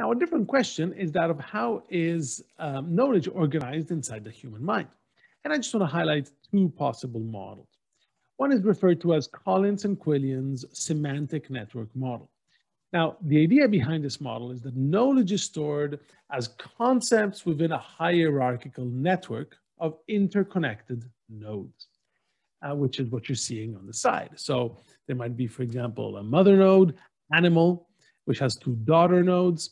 Now, a different question is that of how is um, knowledge organized inside the human mind? And I just want to highlight two possible models. One is referred to as Collins and Quillian's semantic network model. Now, the idea behind this model is that knowledge is stored as concepts within a hierarchical network of interconnected nodes, uh, which is what you're seeing on the side. So there might be, for example, a mother node, animal, which has two daughter nodes,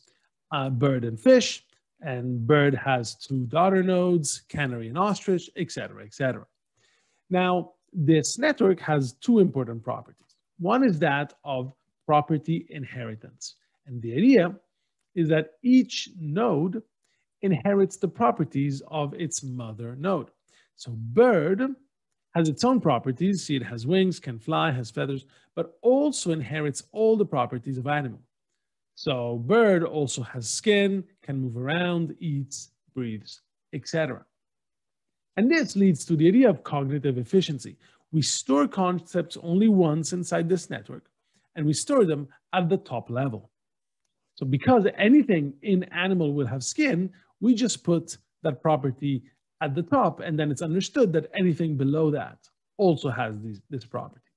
uh, bird and fish, and bird has two daughter nodes, canary and ostrich, etc., etc. Now, this network has two important properties. One is that of property inheritance. And the idea is that each node inherits the properties of its mother node. So bird has its own properties. See, it has wings, can fly, has feathers, but also inherits all the properties of animal. So bird also has skin, can move around, eats, breathes, etc. And this leads to the idea of cognitive efficiency. We store concepts only once inside this network, and we store them at the top level. So because anything in animal will have skin, we just put that property at the top, and then it's understood that anything below that also has these, this property.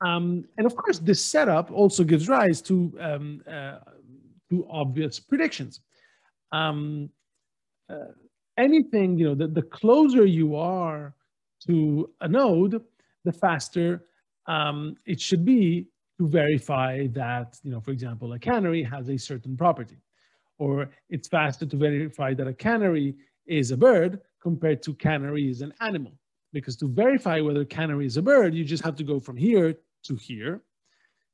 Um, and of course, this setup also gives rise to, um, uh, to obvious predictions. Um, uh, anything, you know, the, the closer you are to a node, the faster um, it should be to verify that, you know, for example, a canary has a certain property. Or it's faster to verify that a canary is a bird compared to canary is an animal. Because to verify whether canary is a bird, you just have to go from here to here.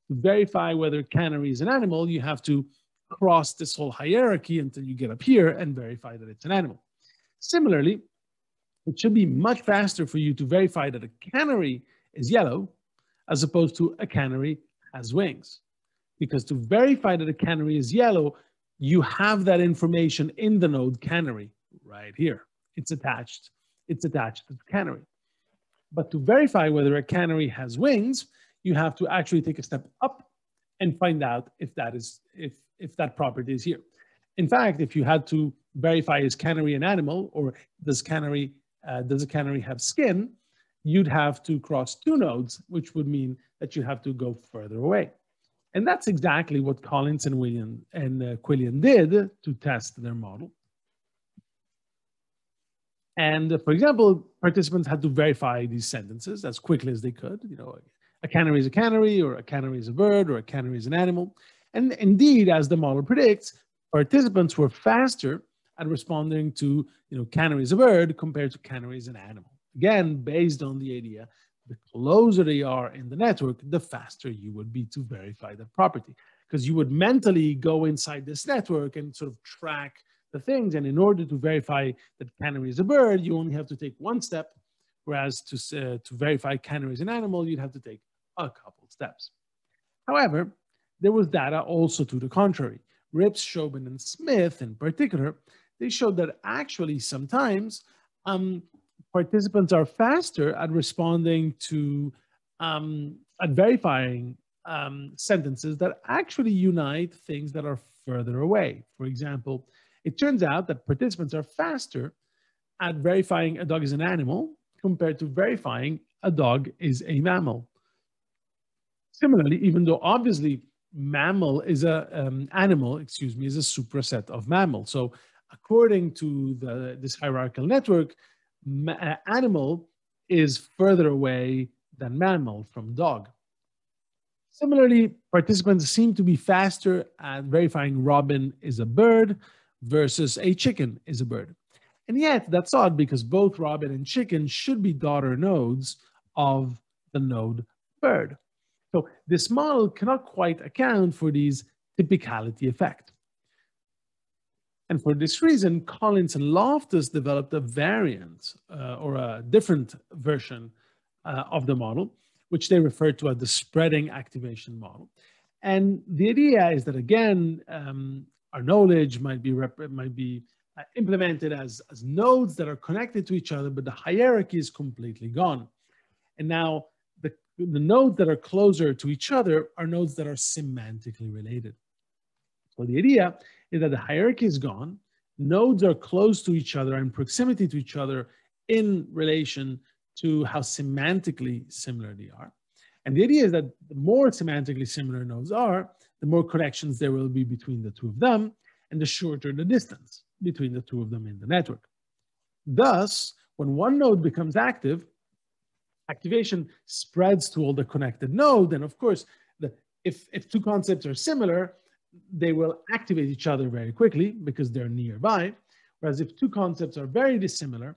To verify whether canary is an animal, you have to cross this whole hierarchy until you get up here and verify that it's an animal. Similarly, it should be much faster for you to verify that a canary is yellow as opposed to a canary has wings. Because to verify that a canary is yellow, you have that information in the node canary right here. It's attached. It's attached to the canary. But to verify whether a canary has wings, you have to actually take a step up and find out if that is if if that property is here. In fact, if you had to verify is canary an animal or does canary uh, does a canary have skin, you'd have to cross two nodes, which would mean that you have to go further away. And that's exactly what Collins and William and uh, Quillian did to test their model. And uh, for example, participants had to verify these sentences as quickly as they could. You know, a canary is a canary, or a canary is a bird, or a canary is an animal. And indeed, as the model predicts, participants were faster at responding to, you know, canary is a bird compared to canary is an animal. Again, based on the idea, the closer they are in the network, the faster you would be to verify that property. Because you would mentally go inside this network and sort of track the things. And in order to verify that canary is a bird, you only have to take one step. Whereas to, uh, to verify canary is an animal, you'd have to take a couple steps. However, there was data also to the contrary. Rips, Shoben, and Smith in particular, they showed that actually sometimes um, participants are faster at responding to, um, at verifying um, sentences that actually unite things that are further away. For example, it turns out that participants are faster at verifying a dog is an animal compared to verifying a dog is a mammal. Similarly, even though obviously mammal is a um, animal, excuse me, is a superset of mammal. So according to the, this hierarchical network, uh, animal is further away than mammal from dog. Similarly, participants seem to be faster at verifying robin is a bird versus a chicken is a bird. And yet that's odd because both robin and chicken should be daughter nodes of the node bird. So this model cannot quite account for these typicality effect. And for this reason, Collins and Loftus developed a variant uh, or a different version uh, of the model, which they refer to as the spreading activation model. And the idea is that again, um, our knowledge might be might be uh, implemented as, as nodes that are connected to each other, but the hierarchy is completely gone. And now the nodes that are closer to each other are nodes that are semantically related. So the idea is that the hierarchy is gone, nodes are close to each other and proximity to each other in relation to how semantically similar they are. And the idea is that the more semantically similar nodes are, the more connections there will be between the two of them, and the shorter the distance between the two of them in the network. Thus, when one node becomes active, activation spreads to all the connected node. And of course, the, if, if two concepts are similar, they will activate each other very quickly because they're nearby. Whereas if two concepts are very dissimilar,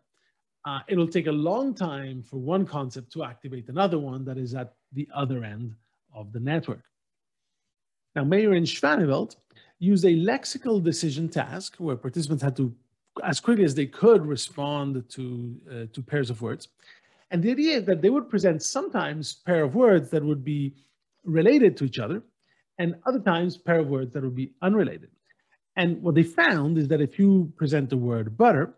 uh, it'll take a long time for one concept to activate another one that is at the other end of the network. Now, Meyer and Schvaneveldt used a lexical decision task where participants had to, as quickly as they could, respond to, uh, to pairs of words. And the idea is that they would present sometimes pair of words that would be related to each other, and other times pair of words that would be unrelated. And what they found is that if you present the word butter,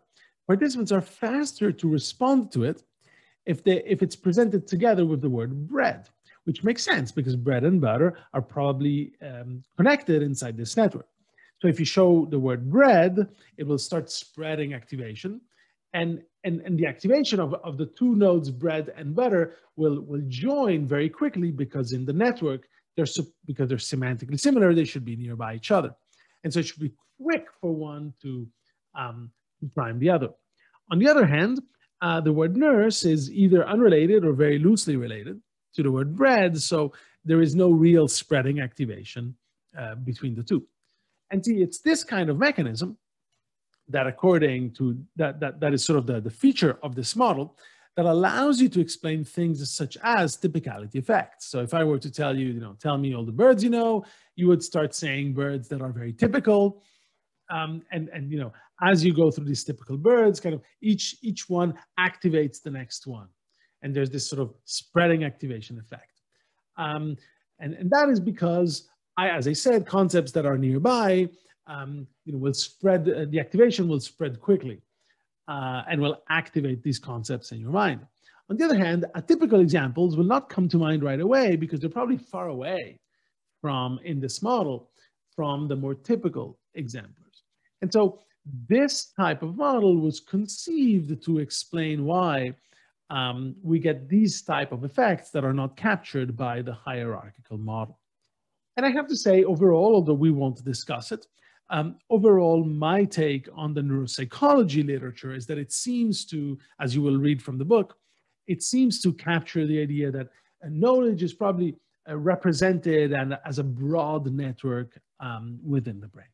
participants are faster to respond to it if, they, if it's presented together with the word bread, which makes sense because bread and butter are probably um, connected inside this network. So if you show the word bread, it will start spreading activation and and, and the activation of, of the two nodes bread and butter will will join very quickly because in the network they're because they're semantically similar they should be nearby each other. And so it should be quick for one to um, prime the other. On the other hand uh, the word nurse is either unrelated or very loosely related to the word bread so there is no real spreading activation uh, between the two. And see it's this kind of mechanism that according to that, that, that is sort of the, the feature of this model that allows you to explain things such as typicality effects. So if I were to tell you, you know, tell me all the birds you know, you would start saying birds that are very typical. Um, and, and, you know, as you go through these typical birds, kind of each, each one activates the next one. And there's this sort of spreading activation effect. Um, and, and that is because I, as I said, concepts that are nearby um, you know, will spread, uh, the activation will spread quickly uh, and will activate these concepts in your mind. On the other hand, atypical examples will not come to mind right away because they're probably far away from, in this model, from the more typical examples. And so this type of model was conceived to explain why um, we get these type of effects that are not captured by the hierarchical model. And I have to say, overall, although we won't discuss it, um, overall, my take on the neuropsychology literature is that it seems to, as you will read from the book, it seems to capture the idea that knowledge is probably uh, represented and as a broad network um, within the brain.